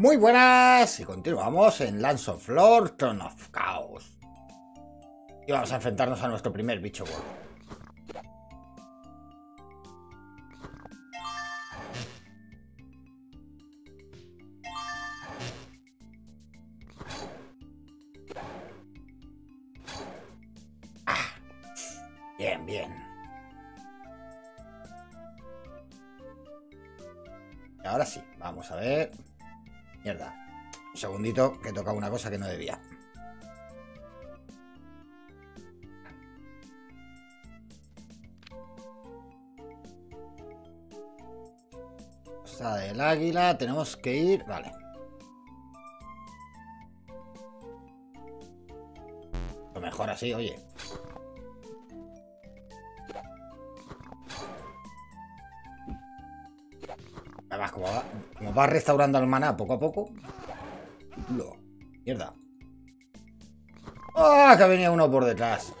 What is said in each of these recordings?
Muy buenas y continuamos en Lance of Lord, Throne of Chaos. Y vamos a enfrentarnos a nuestro primer bicho gordo. Segundito, que toca una cosa que no debía. Cosa del águila, tenemos que ir... Vale. Lo mejor así, oye. Además, como va, como va restaurando al maná poco a poco. Mierda. ¡Ah! que venía uno por detrás.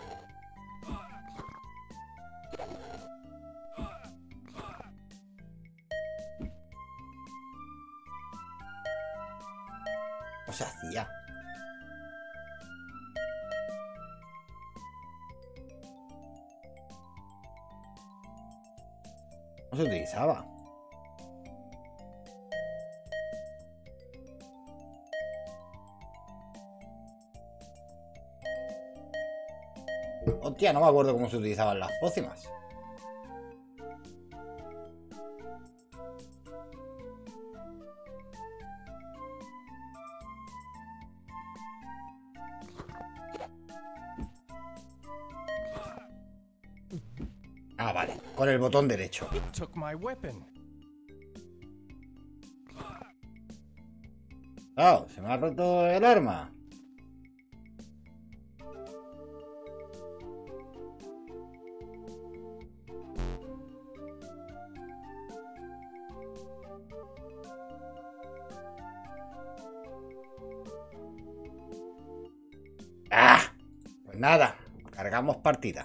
No me acuerdo cómo se utilizaban las pócimas. Ah, vale. Con el botón derecho. Claro, se me ha roto el arma. Partida.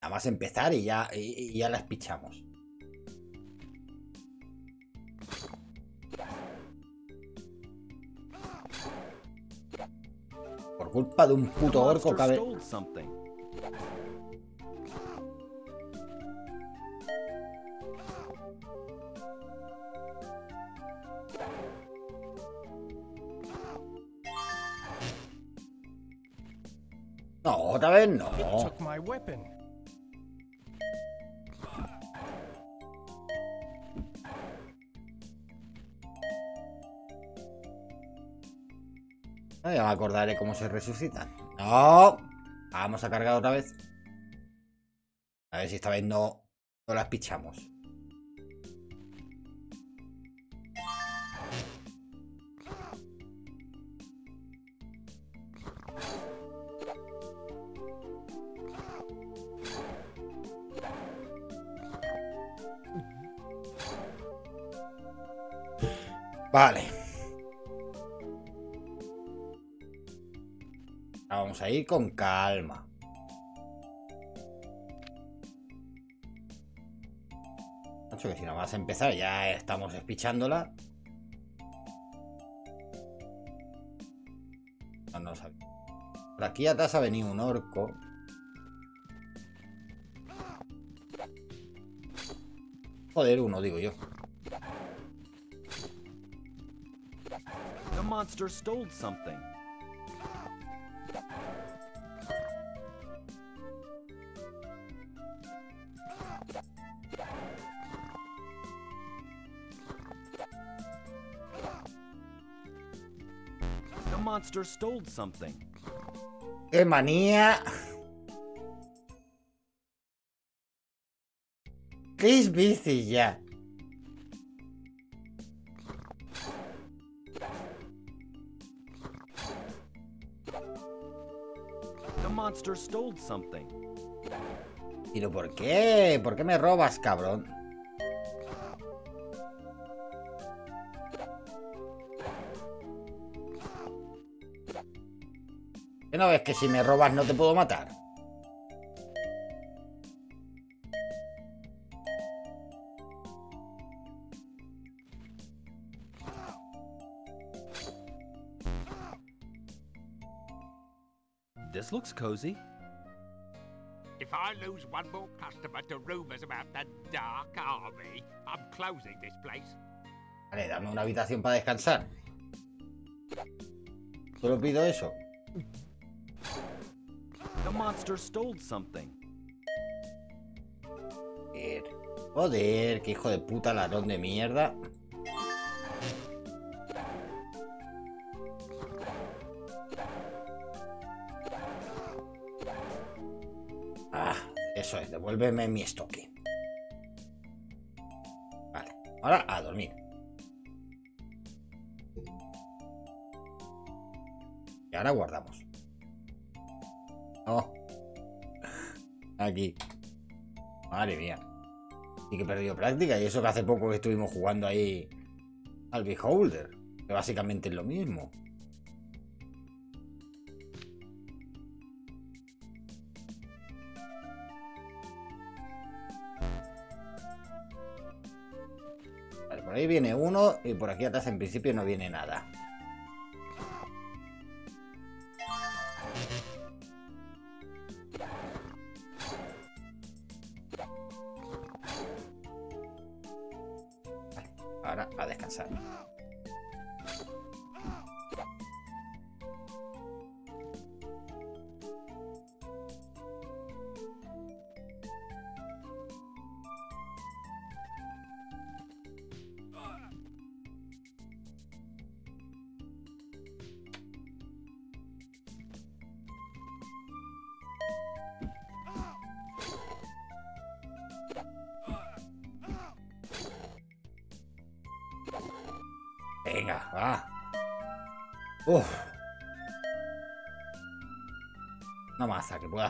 Nada más empezar y ya, y, y ya las pichamos. Por culpa de un puto orco cabe... weapon. Ya me acordaré cómo se resucitan. No. Vamos a cargar otra vez. A ver si esta vez no, no las pichamos. Vale. Ahora Vamos a ir con calma. Que si no vas a empezar ya estamos espichándola. No, no. Por aquí atrás ha venido un orco. Joder, uno, digo yo. Monster stole something. The monster stole something. ¡Qué manía! ¿Qué es bici? Stole something. ¿Pero por qué? ¿Por qué me robas, cabrón? ¿Qué no ves que si me robas no te puedo matar? Cozy. If I lose one more customer to rumours about the Dark Army, I'm closing this place. Vale, dame una habitación para descansar. Solo pido eso. The monster stole something. Joder, Joder, qué hijo de puta ladrón de mierda. Devuélveme mi estoque. Vale, ahora a dormir. Y ahora guardamos. Oh. Aquí. Madre mía. Y que he perdido práctica. Y eso que hace poco que estuvimos jugando ahí al Beholder. Que básicamente es lo mismo. Ahí viene uno y por aquí atrás en principio no viene nada. Ahora a descansar.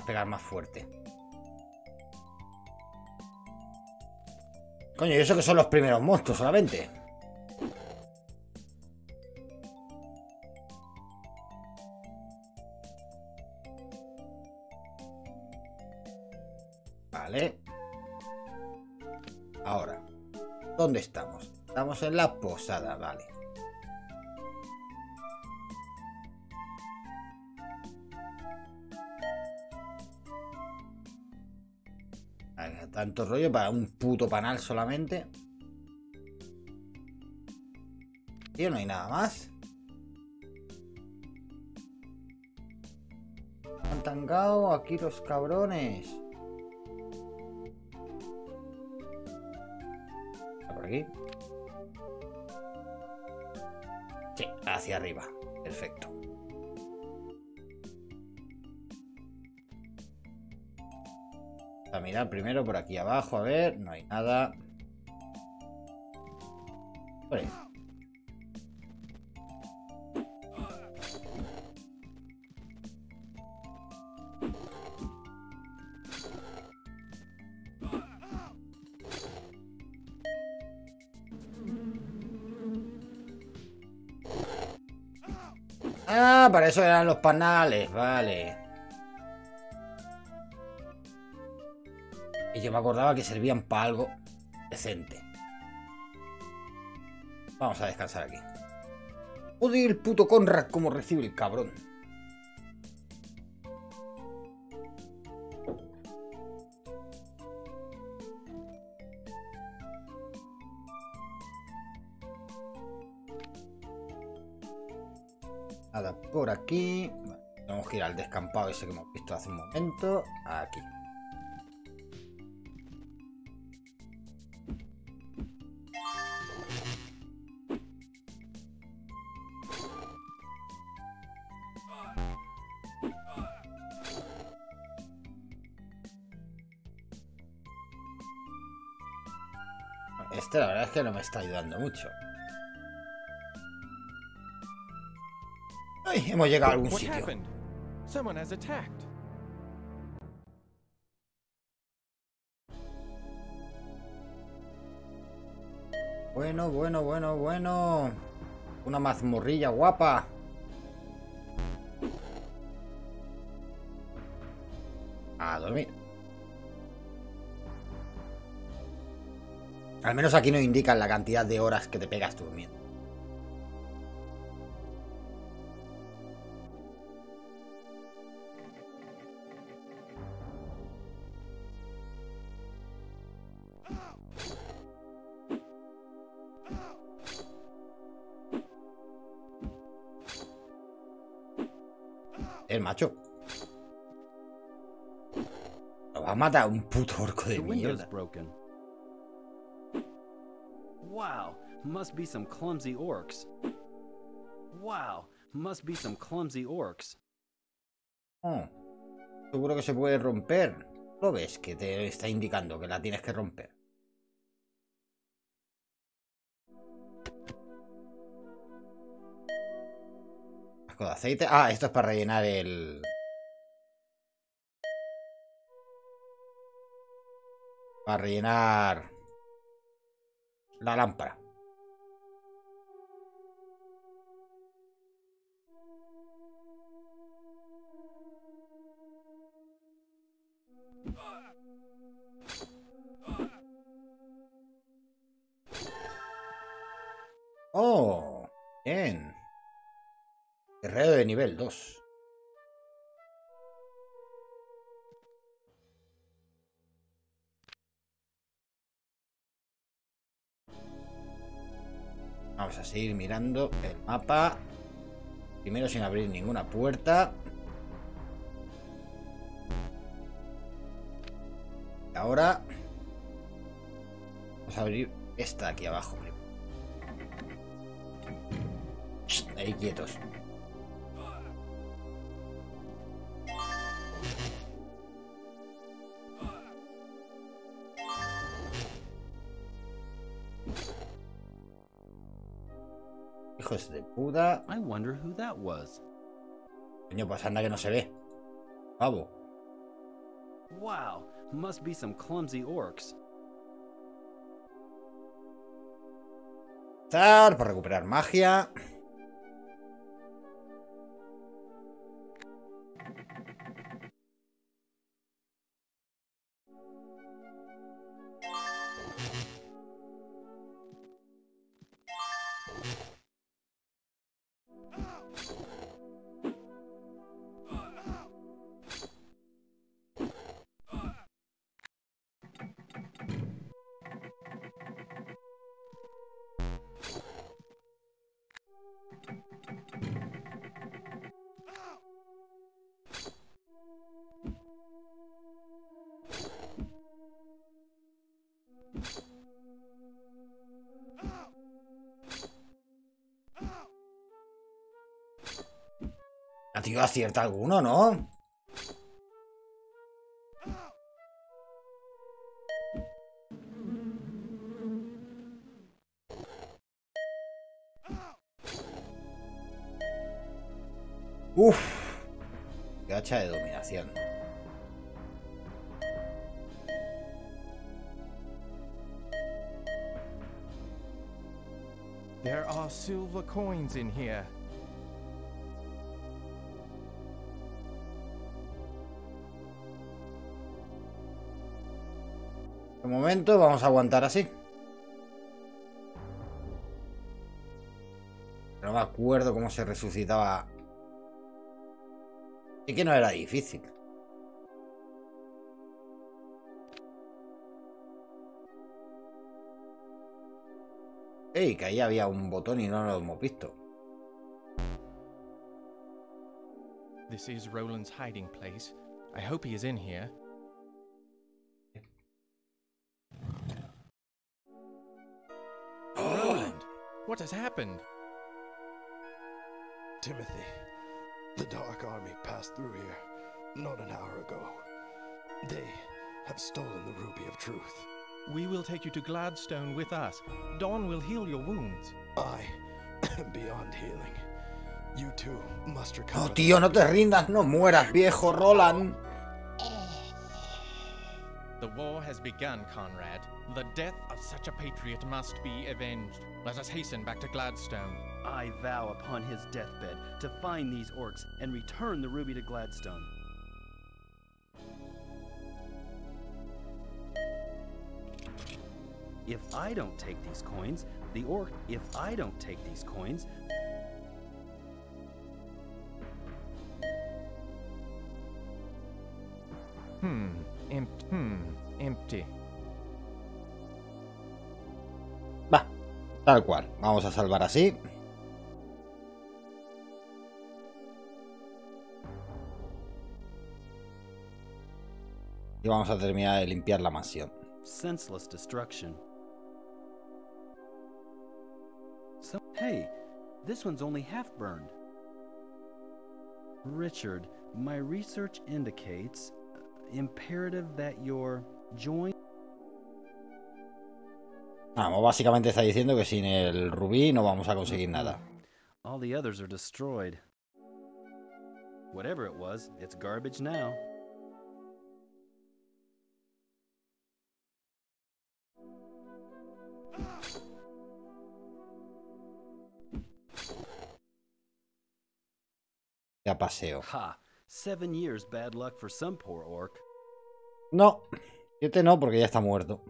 Puedas pegar más fuerte. Coño, y eso que son los primeros monstruos solamente. Vale. Ahora, ¿dónde estamos? Estamos en la posada, vale. Tanto rollo para un puto panal solamente. Tío, no hay nada más. Han tangado aquí los cabrones. Está por aquí. Sí, hacia arriba. Perfecto. Mirar primero por aquí abajo, a ver, no hay nada. Ah, para eso eran los panales, vale. Yo me acordaba que servían para algo decente. Vamos a descansar aquí. Joder, el puto Conrad cómo recibe el cabrón. Nada por aquí. Vale, tenemos que ir al descampado ese que hemos visto hace un momento. Aquí. No me está ayudando mucho. Ay, hemos llegado a algún sitio. Bueno, bueno, bueno, bueno. Una mazmorrilla guapa. A dormir. Al menos aquí no indican la cantidad de horas que te pegas durmiendo. El macho. Lo va a matar un puto orco de mierda. Wow, must be some clumsy orcs. Wow, must be some clumsy orcs. Oh, seguro que se puede romper. ¿Lo ves? Que te está indicando que la tienes que romper. Frasco de aceite. Ah, esto es para rellenar el... Para rellenar... La lámpara. Oh, bien. Guerrero de nivel 2. Vamos a seguir mirando el mapa. Primero sin abrir ninguna puerta. Y ahora... Vamos a abrir esta de aquí abajo. Ahí quietos. Hijos de puta. I wonder who that was. Coño, pues anda que no se ve. Pavo. Wow, must be some clumsy orcs. Para recuperar magia. Tenido acierta alguno, ¿no? Uf. Qué hacha de dominación. There are silver coins in here. Momento vamos a aguantar así. No me acuerdo cómo se resucitaba. Sí que no era difícil. Ey, que ahí había un botón y no lo hemos visto. This is Roland's hiding place. I hope he is. What has happened? Timothy, the Dark Army passed through here not an hour ago. They have stolen the Ruby of Truth. We will take you to Gladstone with us. Dawn will heal your wounds. I am beyond healing. You too must recover. No, the tío, no te rindas, no mueras, viejo Roland. The war has begun, Conrad. The death of such a patriot must be avenged. Let us hasten back to Gladstone. I vow upon his deathbed to find these orcs and return the ruby to Gladstone. If I don't take these coins, the orc. If I don't take these coins, Hmm, empty. Hmm, empty. Tal cual. Vamos a salvar así. Y vamos a terminar de limpiar la mansión. Senseless destruction. So, hey, this one's only half burned. Richard, my research indicates uh, imperative that your join Vamos, básicamente está diciendo que sin el rubí no vamos a conseguir nada. All the others are destroyed. Whatever it was, it's garbage now. Ya paseo. Ha! Seven years bad luck for some poor orc. No, este no, porque ya está muerto.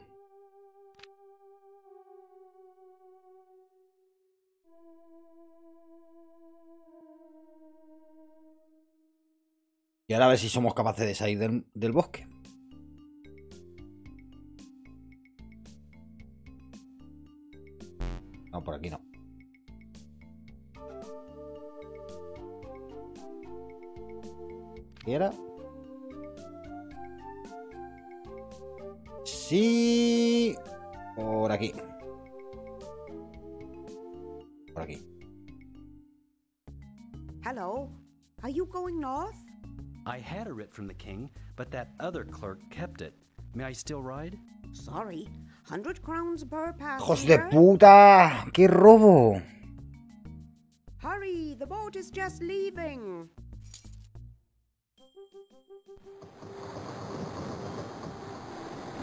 Ahora a ver si somos capaces de salir del, bosque. No, por aquí no. ¿Qué era? Sí. Por aquí. Por aquí. Hello. Are you going north? I had a writ from the king, but that other clerk kept it. May I still ride? Sorry. Hundred crowns per ¡Hijos de passenger. puta! ¡Qué robo! Hurry, the boat is just leaving.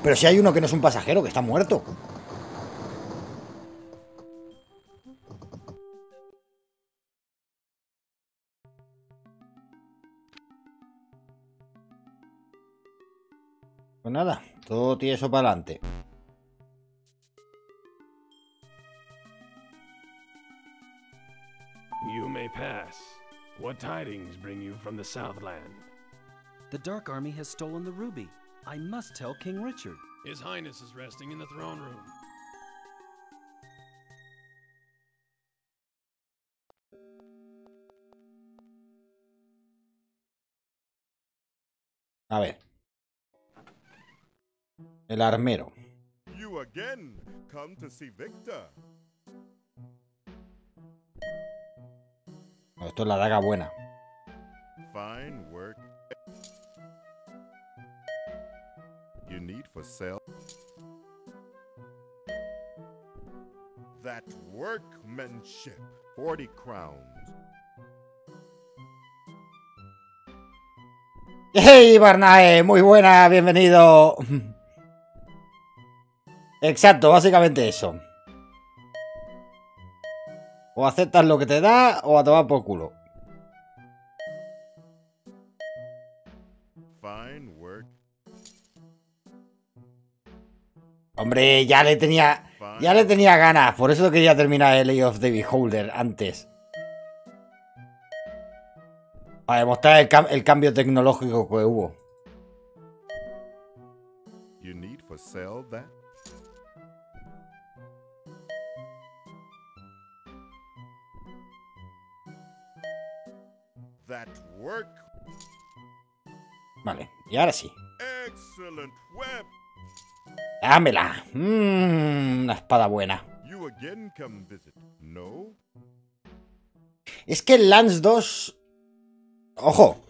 Pero si hay uno que no es un pasajero, que está muerto. Pues nada, todo tiene eso para adelante. You may pass. What tidings bring you from the Southland? The Dark Army has stolen the ruby. I must tell King Richard. His Highness is resting in the throne room. A ver. El armero. You again come to see Victor. Esto es la daga buena. Fine work. You need for sale. That workmanship. 40 crowns. ¡Hey, Barnae! Muy buena, bienvenido. Exacto, básicamente eso. O aceptas lo que te da o a tomar por culo. Fine work. Hombre, ya le tenía. Ya le tenía ganas, por eso quería terminar el Age of the Beholder antes. Para demostrar el, cam- el cambio tecnológico que hubo. You need for sale that. That work. Vale, y ahora sí. Excellent web. Dámela. Mmm, una espada buena. You again come visit. No? Es que el Lance 2. Ojo.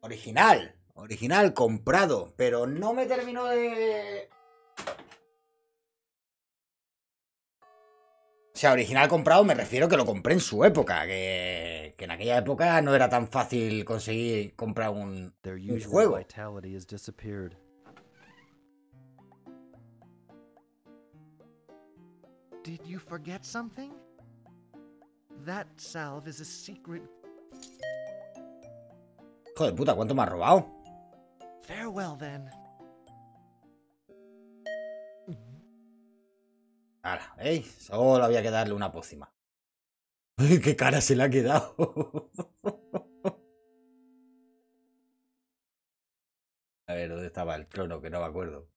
Original. Original, comprado. Pero no me terminó de. O sea, original comprado me refiero que lo compré en su época. Que, que en aquella época no era tan fácil conseguir comprar un, Their un usual juego. vitality has disappeared. Did you forget something? That salve is a secret. Hijo de puta, ¿cuánto me ha robado? Farewell, then. Ahora, ¿veis? Solo había que darle una pócima. ¡Qué cara se le ha quedado! A ver, ¿dónde estaba el trono? Que no me acuerdo.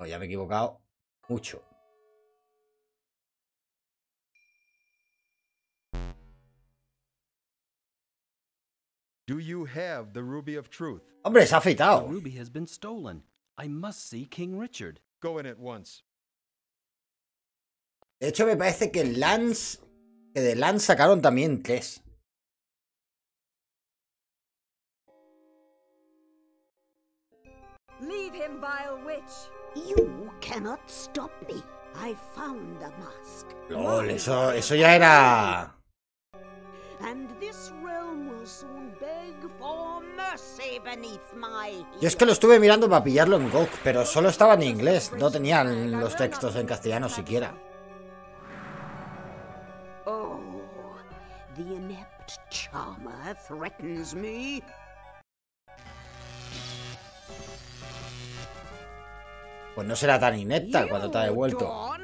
No, ya me he equivocado mucho. Do you have the ruby of truth? Hombre, se ha afeitado. The ruby has been stolen. I must see King Richard. Go in at once. De hecho, me parece que el Lance. Que de Lance sacaron también tres. Leave him, vile witch. You cannot stop me. I found the mask. LOL, eso, eso ya era. Yo es que lo estuve mirando para pillarlo en GOG, pero solo estaba en inglés. No tenían los textos en castellano siquiera. Oh, the inept charmer threatens me. Pues no será tan inepta cuando te ha devuelto.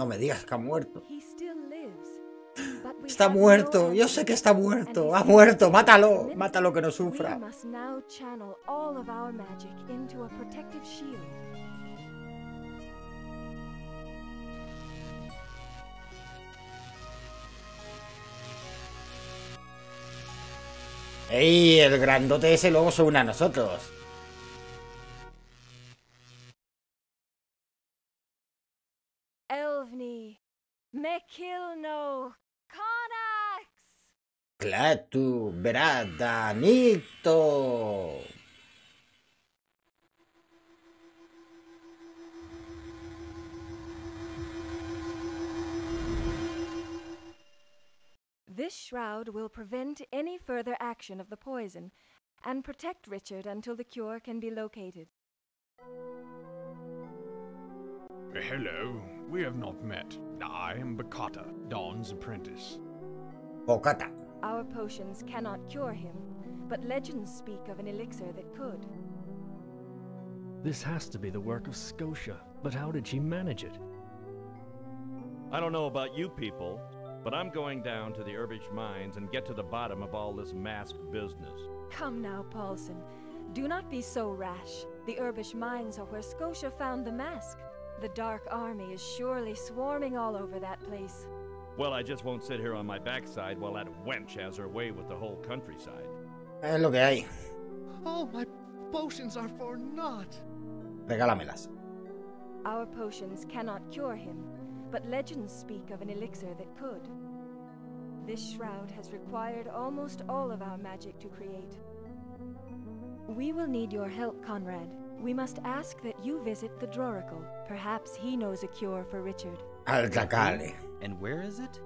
No me digas que ha muerto. Está muerto, yo sé que está muerto. Ha muerto, mátalo, mátalo que no sufra. ¡Ey! El grandote ese luego se une a nosotros. Mekilno, Konax! Clatu, Berada, Nicto. This shroud will prevent any further action of the poison and protect Richard until the cure can be located. Hello, we have not met. I am Bakata, Dawn's apprentice. Bocata. Our potions cannot cure him, but legends speak of an elixir that could. This has to be the work of Scotia, but how did she manage it? I don't know about you people, but I'm going down to the Herbage mines and get to the bottom of all this masked business. Come now, Paulson. Do not be so rash. The Herbish mines are where Scotia found the mask. The Dark Army is surely swarming all over that place. Well, I just won't sit here on my backside while that wench has her way with the whole countryside. Es lo que hay. All my potions are for naught. Regálamelas. Our potions cannot cure him, but legends speak of an elixir that could. This shroud has required almost all of our magic to create. We will need your help, Conrad. We must ask that you visit the Droracle. Perhaps he knows a cure for Richard. Altacale. And where is it?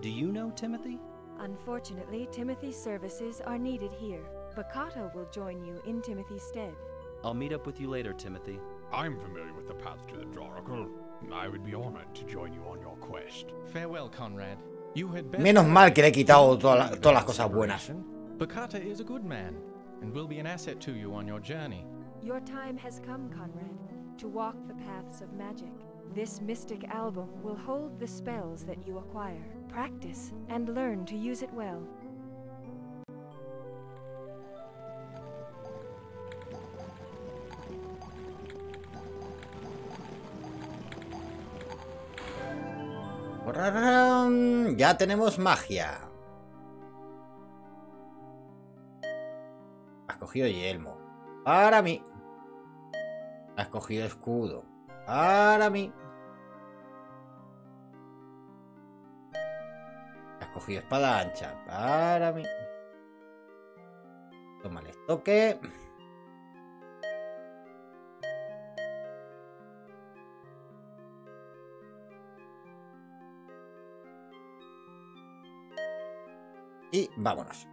Do you know, Timothy? Unfortunately, Timothy's services are needed here. Bakata will join you in Timothy's stead. I'll meet up with you later, Timothy. I'm familiar with the path to the Droracle. I would be honored to join you on your quest. Farewell, Conrad. You had better Menos mal que le he hurry quitado to toda la- the todas las cosas buenas. separation. Bakata is a good man and will be an asset to you on your journey. Your time has come, Conrad, to walk the paths of magic. This mystic album will hold the spells that you acquire. Practice and learn to use it well. Ya tenemos magia. Has cogido yelmo. Para mí. Has cogido escudo. Para mí. Has cogido espada ancha. Para mí. Toma el toque. Y vámonos.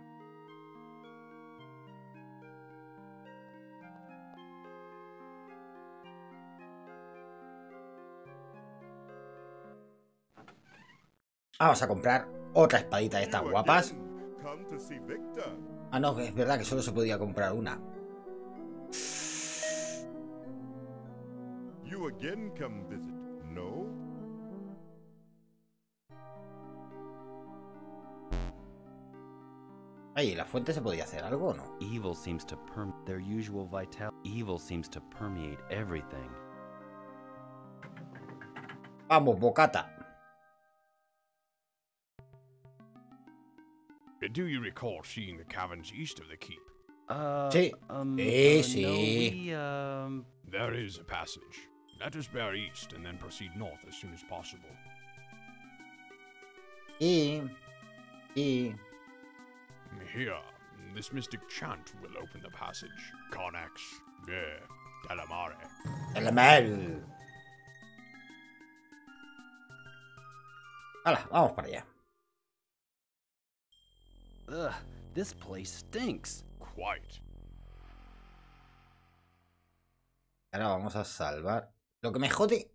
Vamos a comprar otra espadita de estas guapas. Ah, no, es verdad que solo se podía comprar una. Ay, ¿la fuente se podía hacer algo o no? Evil seems to perm their usual vital. Evil seems to permeate everything. Vamos, bocata. Do you recall seeing the caverns east of the keep? Uh, Sí. um, Sí, uh, sí. No, we, um, There is a passage. Let us bear east and then proceed north as soon as possible. Y. Y. Here, this mystic chant will open the passage. Connex, yeah, Delamare. El mal. Hala, vamos para allá. Ugh, this place stinks. Quite. Ahora vamos a salvar. Lo que me jode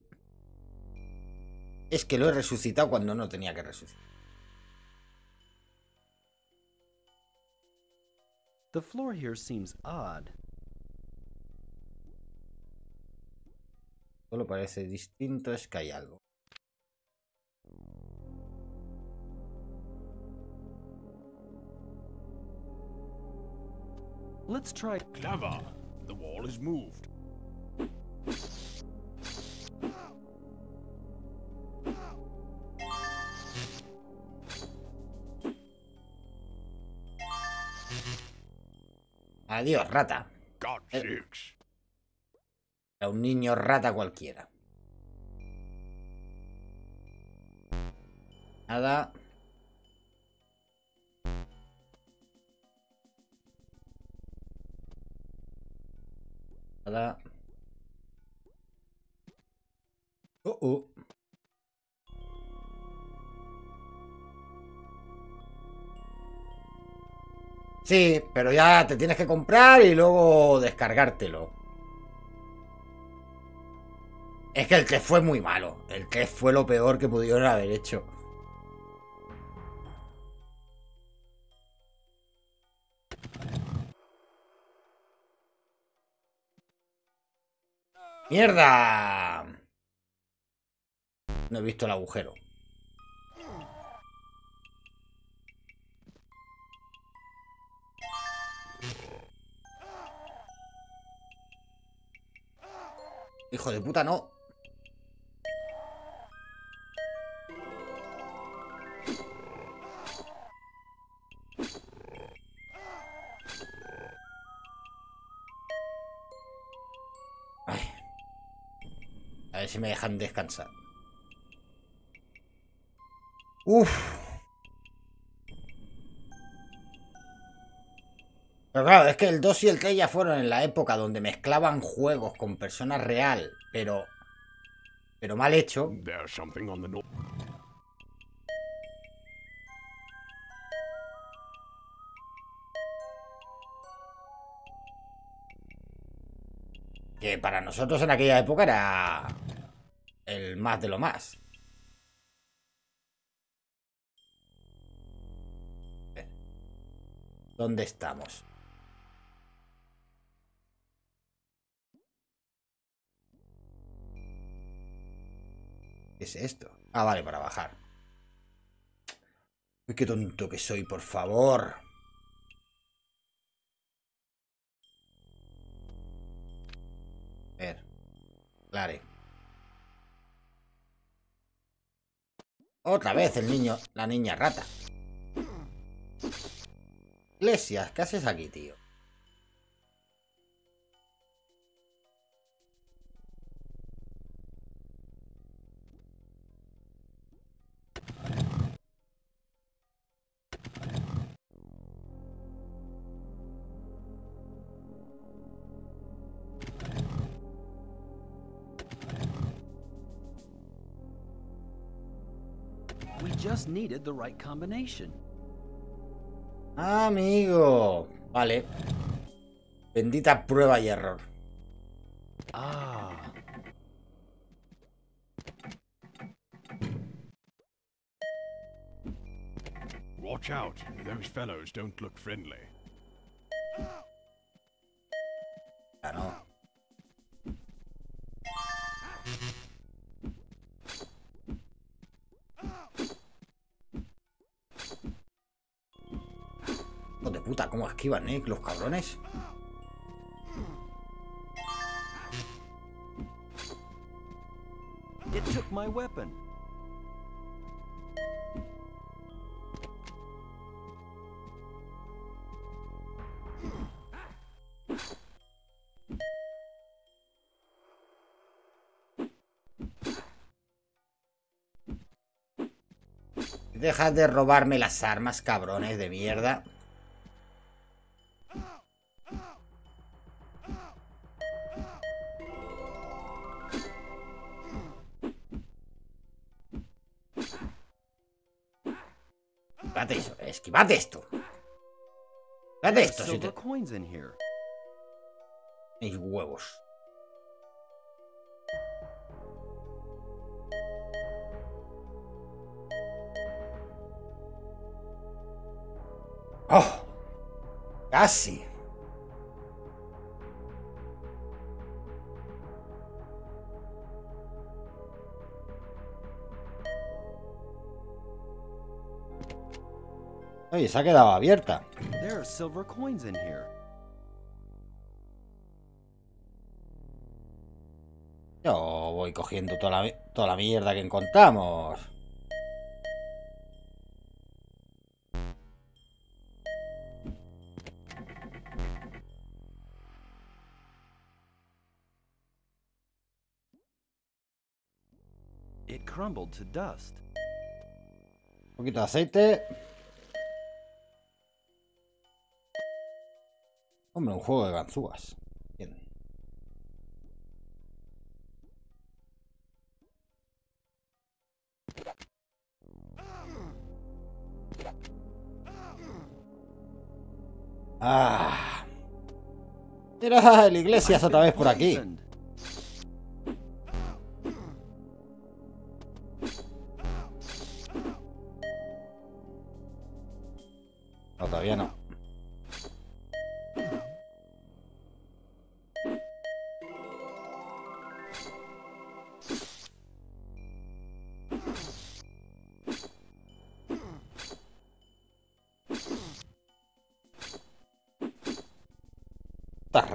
es que lo he resucitado cuando no tenía que resucitar. The floor here seems odd. Solo parece distinto, es que hay algo. Let's try. Clever. The wall is moved. Adiós, rata. God Eh. Era un niño rata cualquiera. Nada. Uh, uh. Sí, pero ya te tienes que comprar y luego descargártelo. Es que el test fue muy malo. El test fue lo peor que pudieron haber hecho. ¡Mierda! No he visto el agujero. Hijo de puta, no. Ver si me dejan descansar. Uf. Pero claro, es que el 2 y el 3 ya fueron en la época donde mezclaban juegos con personas real, pero. Pero mal hecho. Que para nosotros en aquella época era. El más de lo más. ¿Dónde estamos? ¿Qué es esto? Ah, vale, para bajar. Qué tonto que soy, por favor. Ver. Clare. Otra vez el niño, la niña rata. Iglesias, ¿qué haces aquí, tío? Just needed the right combination. Amigo. Vale. Bendita prueba y error. Ah. Watch out. Those fellows don't look friendly. Hijo de puta, ¿cómo esquivan, eh? Los cabrones. It took took my weapon. Dejad de robarme las armas, cabrones de mierda. Eso, esquivate esto. Are esto, si te... coins in here. Mis huevos. ¡Oh! Casi. Oye, se ha quedado abierta. There are silver coins in here. Yo voy cogiendo toda la, toda la mierda que encontramos. It crumbled to dust. Un poquito de aceite. Hombre, un juego de ganzúas. Bien. Ah. Mira, el Iglesias otra vez por aquí. Todavía no.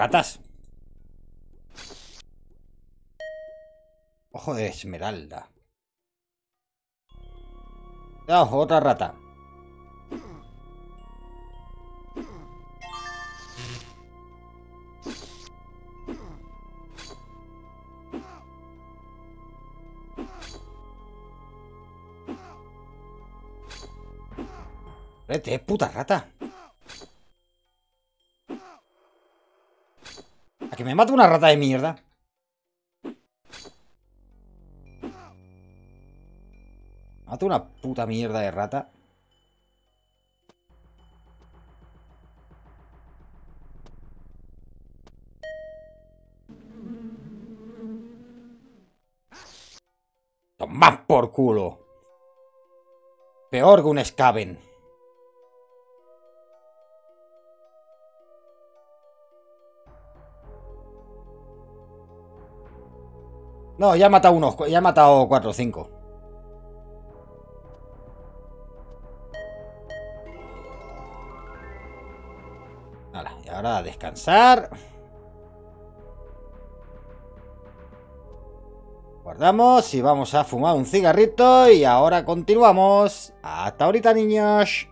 Ratas. Ojo de esmeralda. Cuidado, otra rata. Vete, puta rata. A que me mata una rata de mierda. Mata una puta mierda de rata. Toma por culo. Peor que un Skaven. No, ya he matado unos, ya he matado 4 o 5. Vale, y ahora a descansar. Guardamos y vamos a fumar un cigarrito y ahora continuamos. Hasta ahorita, niños.